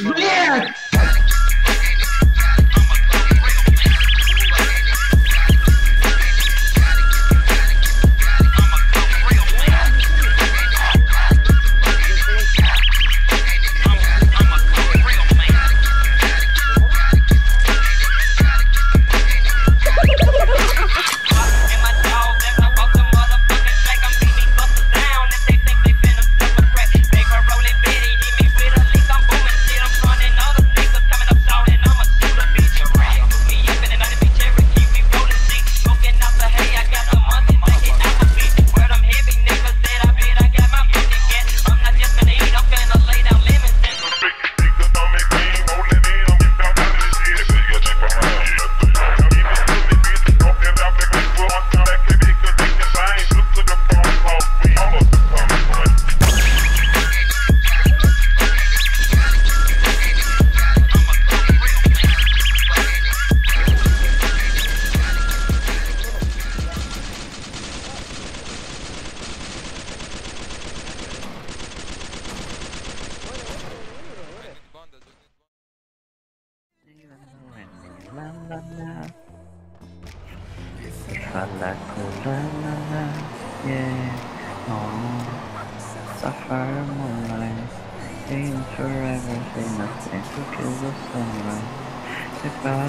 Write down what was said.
Yeah. la la la. Fa la la la la. Yeah. Oh. fire moonlight. Staying forever, nothing to kill the sunlight. I